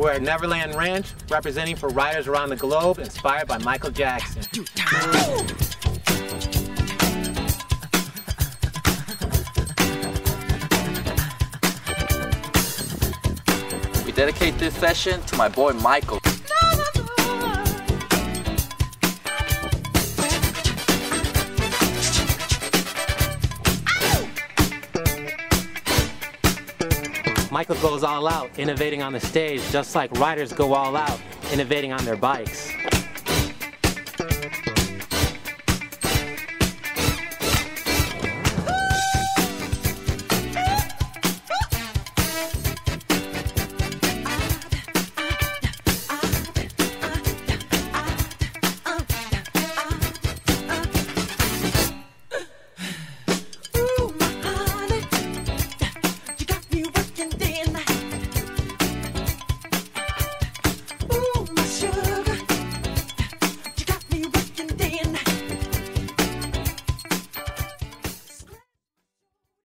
We're at Neverland Ranch, representing for riders around the globe, inspired by Michael Jackson. We dedicate this session to my boy Michael. Michael goes all out, innovating on the stage, just like riders go all out, innovating on their bikes.